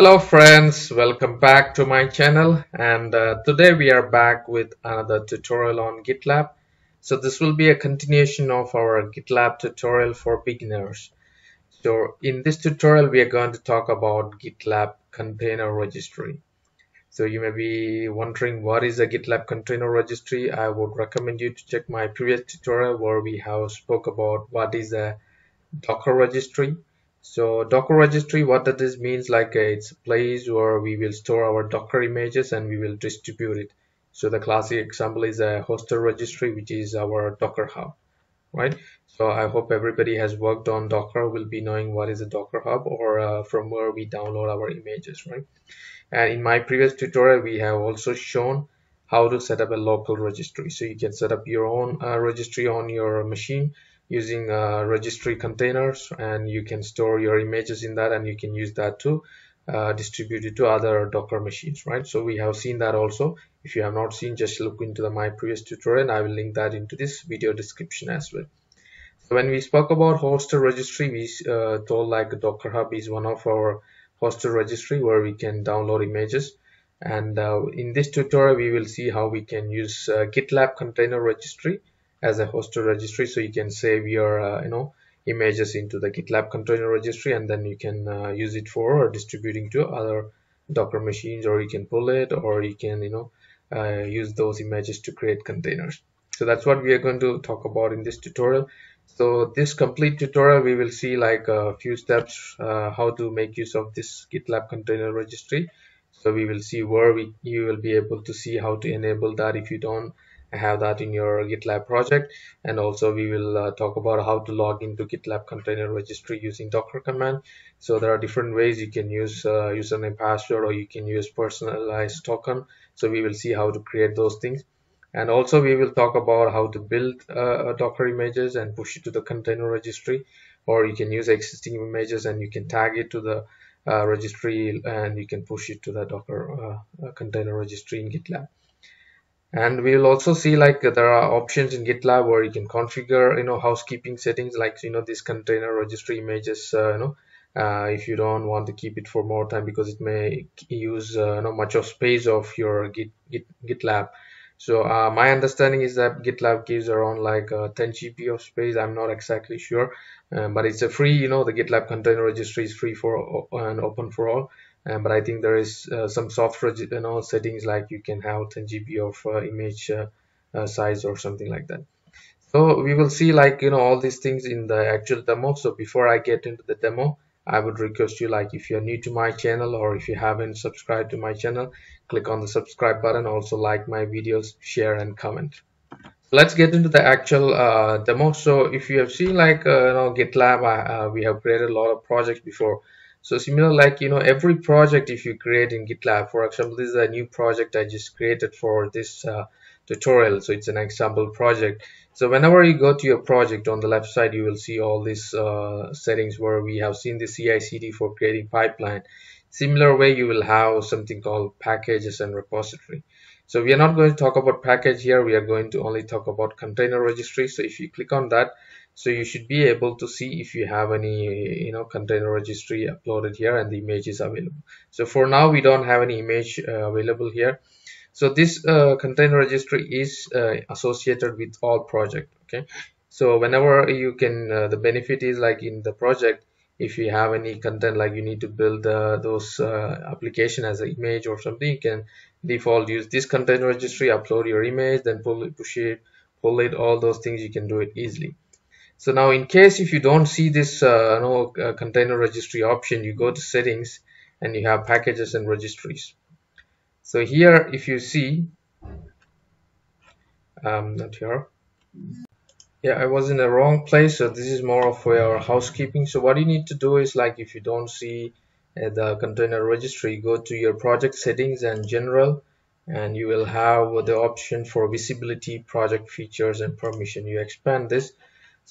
Hello friends, welcome back to my channel and uh, today we are back with another tutorial on GitLab. So this will be a continuation of our GitLab tutorial for beginners. So in this tutorial we are going to talk about GitLab container registry. So you may be wondering what is a GitLab container registry. I would recommend you to check my previous tutorial where we have spoke about what is a Docker registry so Docker registry, what that is means like uh, it's a place where we will store our Docker images and we will distribute it. So the classic example is a hosted registry, which is our Docker Hub, right? So I hope everybody has worked on Docker will be knowing what is a Docker Hub or uh, from where we download our images, right? And in my previous tutorial, we have also shown how to set up a local registry. So you can set up your own uh, registry on your machine using uh, registry containers and you can store your images in that and you can use that to uh, distribute it to other docker machines right? So we have seen that also. If you have not seen just look into the my previous tutorial and i will link that into this video description as well. So when we spoke about hosted registry we uh, told like docker hub is one of our hosted registry where we can download images. And uh, in this tutorial we will see how we can use uh, gitlab container registry as a hosted registry so you can save your uh, you know images into the gitlab container registry and then you can uh, use it for distributing to other docker machines or you can pull it or you can you know uh, use those images to create containers. So that's what we are going to talk about in this tutorial. So this complete tutorial we will see like a few steps uh, how to make use of this gitlab container registry. So we will see where we you will be able to see how to enable that. If you don't have that in your GitLab project. And also we will uh, talk about how to log into GitLab container registry using Docker command. So there are different ways you can use uh, username password or you can use personalized token. So we will see how to create those things. And also we will talk about how to build uh, Docker images and push it to the container registry or you can use existing images and you can tag it to the uh, registry and you can push it to the Docker uh, container registry in GitLab and we will also see like there are options in gitlab where you can configure you know housekeeping settings like you know this container registry images uh, you know uh, if you don't want to keep it for more time because it may use uh, you know much of space of your git, git gitlab. So uh, my understanding is that gitlab gives around like uh, 10 gb of space. I'm not exactly sure uh, but it's a free you know the gitlab container registry is free for and open for all um, but I think there is uh, some software you know settings like you can have 10 GB of uh, image uh, uh, size or something like that. So we will see like you know all these things in the actual demo. So before I get into the demo I would request you like if you're new to my channel or if you haven't subscribed to my channel click on the subscribe button. Also like my videos share and comment. Let's get into the actual uh, demo. So if you have seen like you know gitlab we have created a lot of projects before so similar like you know every project if you create in gitlab for example this is a new project i just created for this uh, tutorial so it's an example project. So whenever you go to your project on the left side you will see all these uh, settings where we have seen the CI/CD for creating pipeline. Similar way you will have something called packages and repository. So we are not going to talk about package here we are going to only talk about container registry. So if you click on that so you should be able to see if you have any you know container registry uploaded here and the image is available. So for now we don't have any image uh, available here. So this uh, container registry is uh, associated with all project okay? So whenever you can uh, the benefit is like in the project if you have any content like you need to build uh, those uh, application as an image or something you can default use this container registry upload your image then pull it push it pull it all those things you can do it easily so now in case if you don't see this uh, no, uh, container registry option, you go to settings and you have packages and registries. So here if you see, um, not here, yeah, I was in the wrong place. So this is more of your housekeeping. So what you need to do is like if you don't see uh, the container registry, go to your project settings and general and you will have the option for visibility, project features and permission. You expand this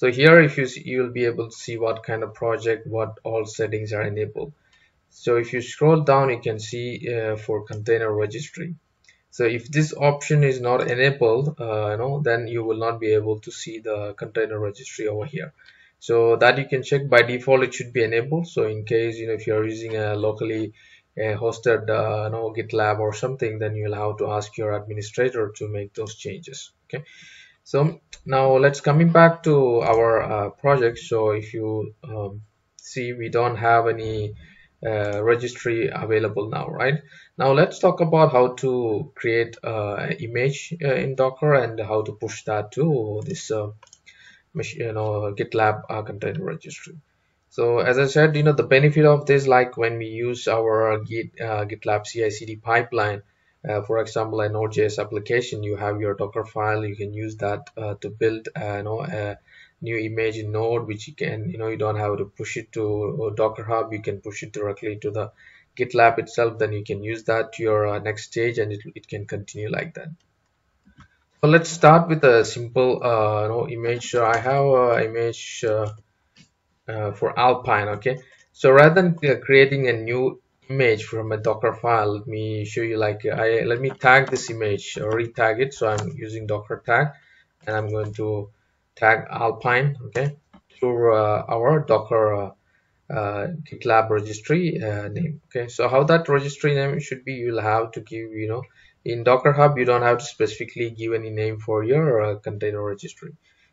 so here if you see, you will be able to see what kind of project what all settings are enabled. So if you scroll down you can see uh, for container registry. So if this option is not enabled uh, you know then you will not be able to see the container registry over here. So that you can check. By default it should be enabled. So in case you know if you're using a locally hosted uh, no GitLab or something, then you'll have to ask your administrator to make those changes. Okay. So now let's coming back to our uh, project. So if you um, see, we don't have any uh, registry available now, right? Now let's talk about how to create uh, an image uh, in Docker and how to push that to this, uh, you know, GitLab uh, container registry. So as I said, you know, the benefit of this, like when we use our Git, uh, GitLab CI/CD pipeline, uh, for example, a Node.js application, you have your Docker file, you can use that uh, to build, uh, you know, a new image in Node, which you can, you know, you don't have to push it to Docker Hub, you can push it directly to the GitLab itself, then you can use that to your uh, next stage and it, it can continue like that. So let's start with a simple, uh, you know, image. So I have an image uh, for Alpine okay so rather than creating a new image from a docker file. Let me show you like I let me tag this image or retag it. So I'm using docker tag and I'm going to tag Alpine okay through uh, our docker uh, uh, GitLab registry uh, name okay. So how that registry name should be you'll have to give you know in Docker Hub you don't have to specifically give any name for your container registry.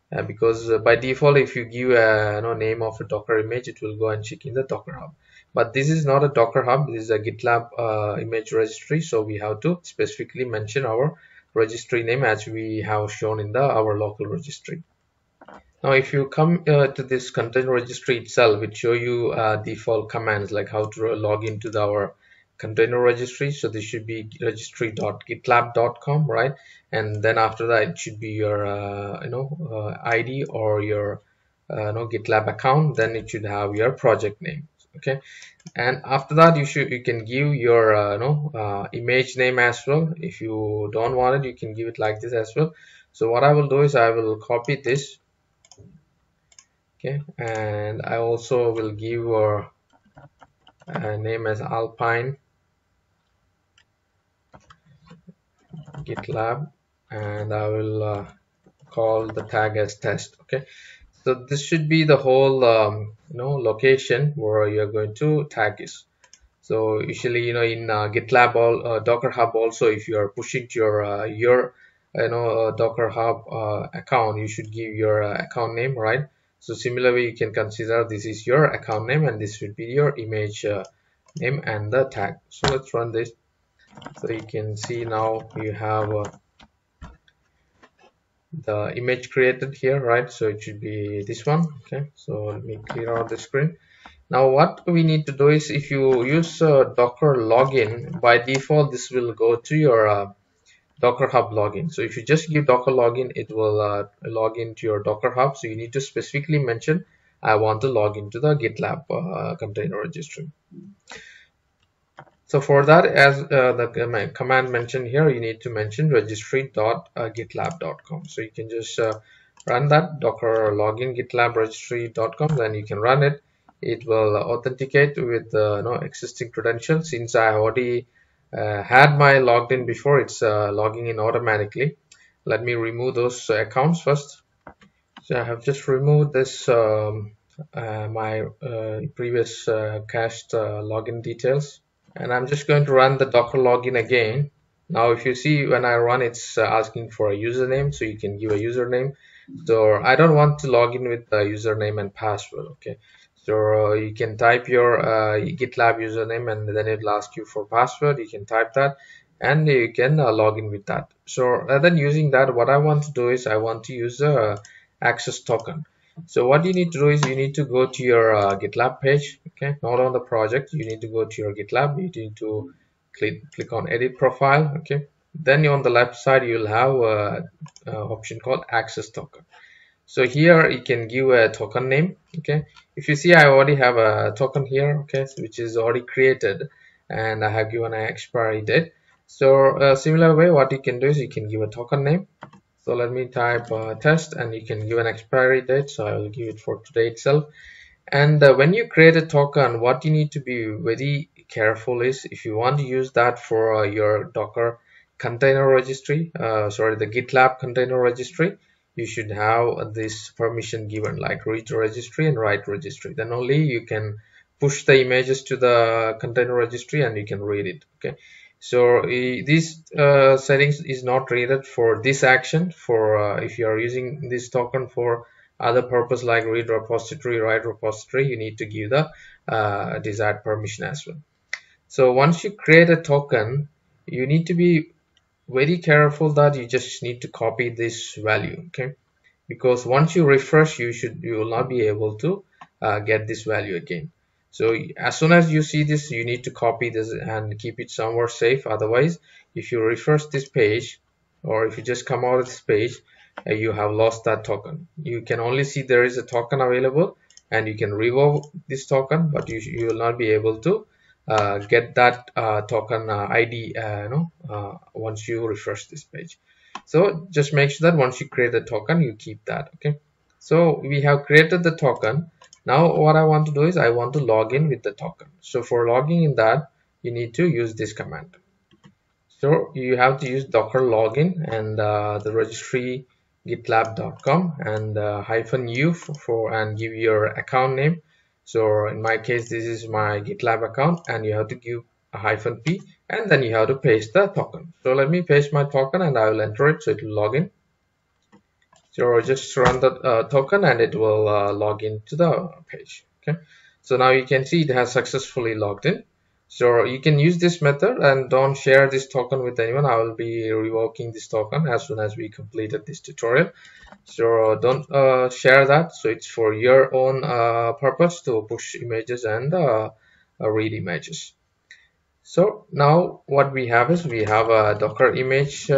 Uh, because uh, by default if you give a you know, name of a docker image it will go and check in the docker hub but this is not a docker hub. This is a gitlab uh, image registry. So we have to specifically mention our registry name as we have shown in the our local registry. Now if you come uh, to this container registry itself it show you uh, default commands like how to log into the, our container registry. So this should be registry.gitlab.com right? And then after that it should be your uh, you know uh, id or your uh, no gitlab account. Then it should have your project name okay. And after that you should you can give your uh, you know uh, image name as well. If you don't want it you can give it like this as well. So what i will do is i will copy this. Okay. And i also will give your uh, name as alpine. Gitlab. And I will uh, call the tag as test. Okay so this should be the whole um, you know location where you're going to tag this. So usually you know in uh, gitlab all uh, docker hub also if you are pushing to your uh, your you know uh, docker hub uh, account you should give your account name right? So similarly you can consider this is your account name and this should be your image name and the tag. So let's run this. So you can see now you have uh, the image created here right? So it should be this one okay? So let me clear out the screen. Now what we need to do is if you use uh, docker login by default this will go to your uh, docker hub login. So if you just give docker login it will uh, log into your docker hub. So you need to specifically mention i want to log into the gitlab uh, container registry so for that, as uh, the command mentioned here, you need to mention registry.gitlab.com. So you can just uh, run that docker login gitlab registry.com, then you can run it. It will authenticate with uh, existing credentials. Since I already uh, had my logged in before, it's uh, logging in automatically. Let me remove those accounts first. So I have just removed this um, uh, my previous cached login details and I'm just going to run the docker login again. Now if you see when I run it's uh, asking for a username so you can give a username. So I don't want to log in with the username and password okay? So uh, you can type your uh, GitLab username and then it'll ask you for password. You can type that and you can uh, log in with that. So rather than using that what I want to do is I want to use a access token so what you need to do is you need to go to your uh, gitlab page okay? Not on the project. You need to go to your gitlab. You need to click click on edit profile okay? Then on the left side you'll have a, a option called access token. So here you can give a token name okay? If you see i already have a token here okay which is already created and i have given an expiry date. So a similar way what you can do is you can give a token name so let me type uh, test and you can give an expiry date. So i will give it for today itself. And uh, when you create a token what you need to be very careful is if you want to use that for uh, your docker container registry uh, sorry the gitlab container registry you should have this permission given like read registry and write registry. Then only you can push the images to the container registry and you can read it okay so this uh, settings is not needed for this action for uh, if you are using this token for other purpose like read repository write repository you need to give the uh, desired permission as well. So once you create a token you need to be very careful that you just need to copy this value okay? Because once you refresh you should you will not be able to uh, get this value again so as soon as you see this you need to copy this and keep it somewhere safe. Otherwise if you refresh this page or if you just come out of this page uh, you have lost that token. You can only see there is a token available and you can revoke this token but you, you will not be able to uh, get that uh, token uh, ID uh, you know, uh, once you refresh this page. So just make sure that once you create a token you keep that okay? So we have created the token now what I want to do is I want to log in with the token. So for logging in that you need to use this command. So you have to use docker login and uh, the registry gitlab.com and uh, hyphen u for, for, and give your account name. So in my case this is my gitlab account and you have to give a hyphen p and then you have to paste the token. So let me paste my token and I will enter it. So it will log in so just run the uh, token and it will uh, log into the page okay? So now you can see it has successfully logged in. So you can use this method and don't share this token with anyone. I will be revoking this token as soon as we completed this tutorial. So don't uh, share that. So it's for your own uh, purpose to push images and uh, uh read images. So now what we have is we have a docker image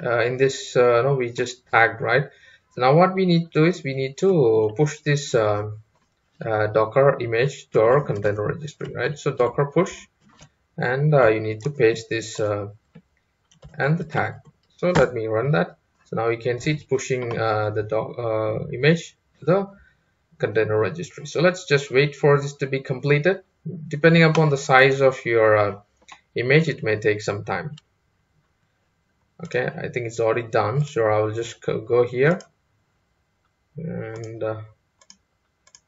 in this uh, no we just tagged right? So now what we need to do is we need to push this uh, uh docker image to our container registry right? So docker push and uh, you need to paste this uh, and the tag. So let me run that. So now you can see it's pushing the doc image to the container registry. So let's just wait for this to be completed. Depending upon the size of your image it may take some time okay I think it's already done. So I will just go here. And uh,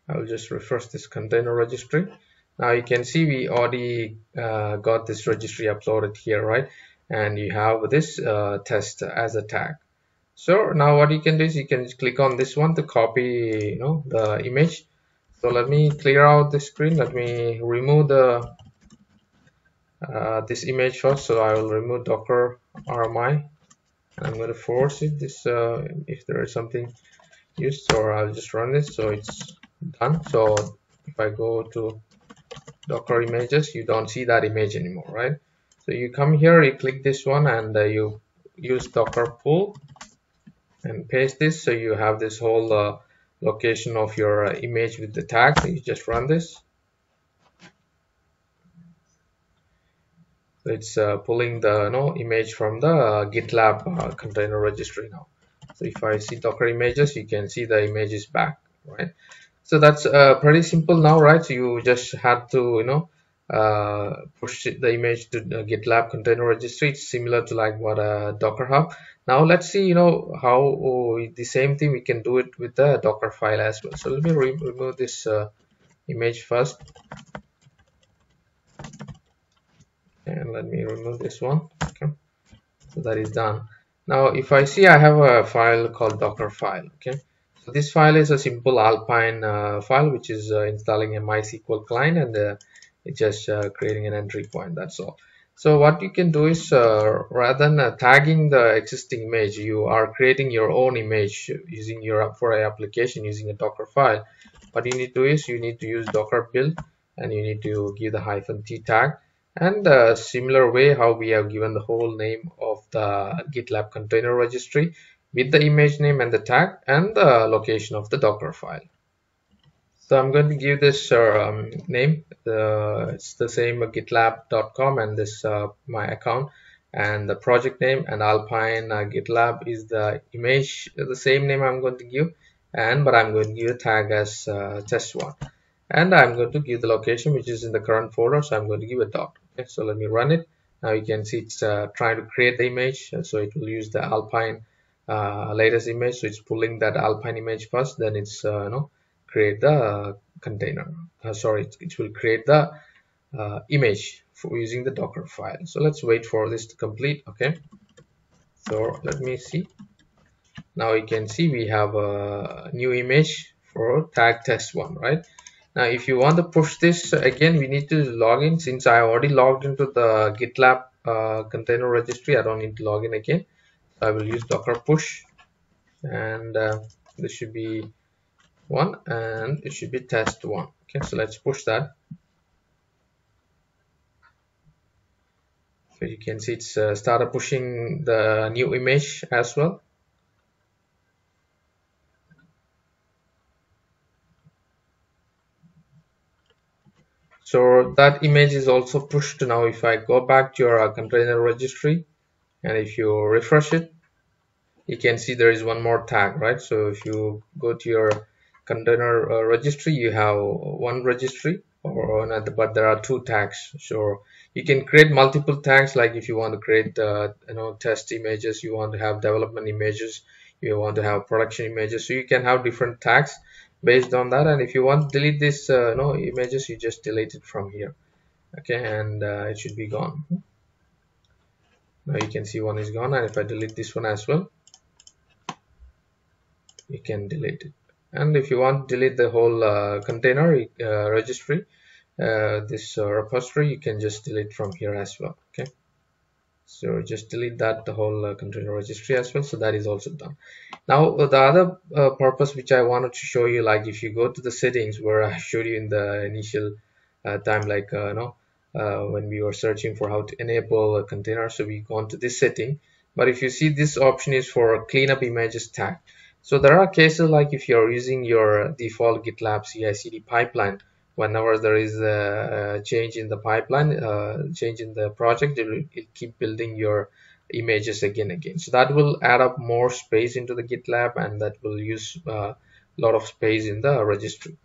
I will just refresh this container registry. Now you can see we already uh, got this registry uploaded here right? And you have this uh, test as a tag. So now what you can do is you can click on this one to copy you know the image. So let me clear out the screen. Let me remove the uh, this image first so I will remove docker RMI I'm going to force it. This uh, if there is something used or I'll just run this so it's done. So if I go to docker images you don't see that image anymore right? So you come here you click this one and uh, you use docker pull and paste this. So you have this whole uh, location of your uh, image with the tag. You just run this it's uh, pulling the you know, image from the uh, gitlab uh, container registry now. So if i see docker images you can see the image is back right? So that's uh, pretty simple now right? So you just had to you know uh, push the image to the gitlab container registry. It's similar to like what a docker hub. Now let's see you know how oh, the same thing we can do it with the docker file as well. So let me re remove this uh, image first and let me remove this one. Okay. So that is done. Now if I see I have a file called docker file. Okay. So this file is a simple alpine uh, file which is uh, installing a MySQL client and uh, it's just uh, creating an entry point. That's all. So what you can do is uh, rather than uh, tagging the existing image you are creating your own image using your for a application using a docker file. What you need to do is you need to use docker build and you need to give the hyphen t tag and a similar way how we have given the whole name of the GitLab container registry with the image name and the tag and the location of the Docker file. So I'm going to give this uh, um, name. Uh, it's the same uh, gitlab.com and this uh, my account and the project name. And Alpine uh, GitLab is the image, the same name I'm going to give. And but I'm going to give a tag as uh, test one. And I'm going to give the location which is in the current folder. So I'm going to give a dot okay so let me run it. Now you can see it's uh, trying to create the image so it will use the alpine uh, latest image. So it's pulling that alpine image first then it's uh, you know create the container. Uh, sorry it, it, will create the uh, image for using the docker file. So let's wait for this to complete okay? So let me see. Now you can see we have a new image for tag test one right now if you want to push this again we need to log in. Since I already logged into the GitLab uh, container registry I don't need to log in again. So I will use docker push. And uh, this should be one and it should be test one. Okay so let's push that. So you can see it's uh, started pushing the new image as well so that image is also pushed now if I go back to your container registry and if you refresh it you can see there is one more tag right? So if you go to your container uh, registry you have one registry or another but there are two tags. So you can create multiple tags like if you want to create uh, you know test images you want to have development images you want to have production images. So you can have different tags based on that. And if you want to delete this uh, no images you just delete it from here. Okay and uh, it should be gone. Now you can see one is gone and if I delete this one as well you can delete it. And if you want to delete the whole uh, container uh, registry uh, this uh, repository you can just delete from here as well. Okay so just delete that the whole uh, container registry as well. So that is also done. Now uh, the other uh, purpose which I wanted to show you like if you go to the settings where I showed you in the initial uh, time like uh, you know uh, when we were searching for how to enable a container so we go into this setting. But if you see this option is for cleanup images tag. So there are cases like if you're using your default GitLab CI/CD pipeline whenever there is a, change in the pipeline uh, change in the project it will keep building your images again again. So that will add up more space into the gitlab and that will use a uh, lot of space in the registry.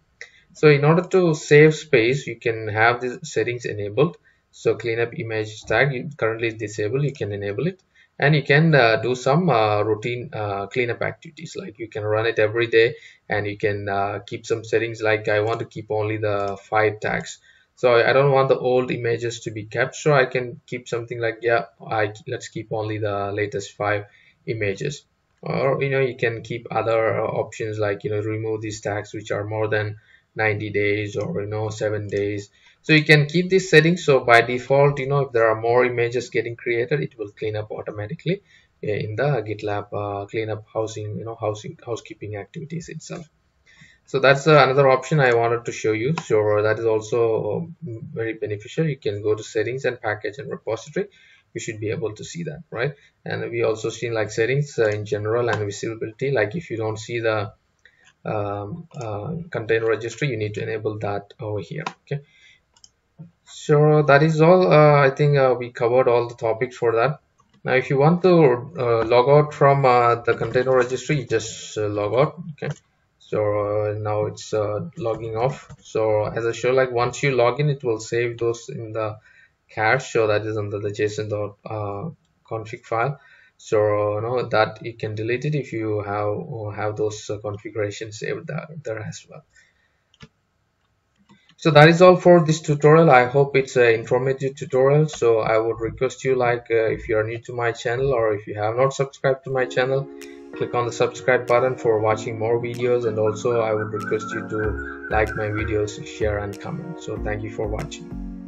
So in order to save space you can have the settings enabled. So cleanup image tag currently disabled you can enable it and you can uh, do some uh, routine uh, cleanup activities. Like you can run it every day and you can uh, keep some settings. Like I want to keep only the five tags. So I don't want the old images to be kept. So I can keep something like yeah I let's keep only the latest five images. Or you know you can keep other uh, options like you know remove these tags which are more than 90 days or you know seven days so you can keep these settings so by default you know if there are more images getting created it will clean up automatically eh, in the gitlab uh, cleanup housing you know housing housekeeping activities itself. So that's uh, another option i wanted to show you. So that is also um, very beneficial. You can go to settings and package and repository. You should be able to see that right? And we also seen like settings uh, in general and visibility. Like if you don't see the um, uh, container registry you need to enable that over here okay so that is all. Uh, I think uh, we covered all the topics for that. Now if you want to uh, log out from uh, the container registry just uh, log out okay? So uh, now it's logging off. So as I show like once you log in it will save those in the cache. So that is under the json.config file. So you know that you can delete it if you have have those configurations saved there, there as well so that is all for this tutorial. I hope it's an informative tutorial. So i would request you like uh, if you are new to my channel or if you have not subscribed to my channel click on the subscribe button for watching more videos. And also i would request you to like my videos share and comment. So thank you for watching